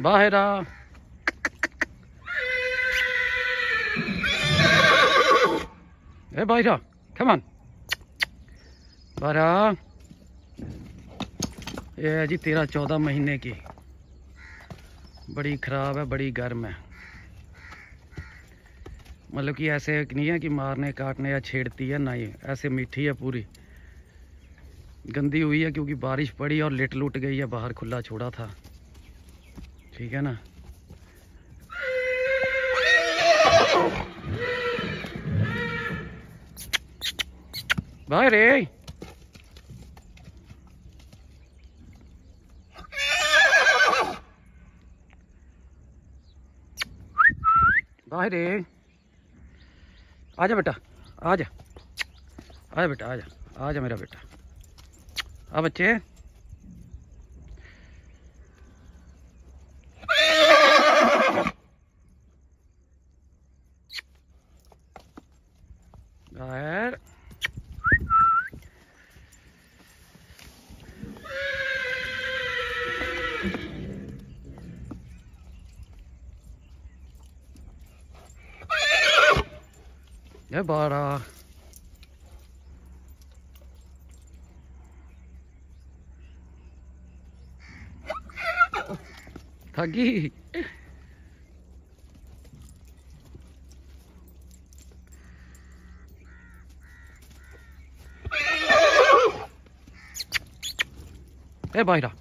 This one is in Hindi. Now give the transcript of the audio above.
बाहर. आ बाहर. आ कम ऑन बाहर. ये है जी तेरह चौदह महीने की. बड़ी ख़राब है, बड़ी गर्म है. मतलब कि ऐसे नहीं है कि मारने, काटने या छेड़ती है, ना ही. ऐसे मीठी है पूरी. गंदी हुई है क्योंकि बारिश पड़ी और लिट लुट गई है, बाहर खुला छोड़ा था. ठीक है ना? बाहर रे। बाहर रे। आजा बेटा, आजा। आजा बेटा, आजा। आजा मेरा बेटा। आ बच्चे। बाहर ये え、バイラ。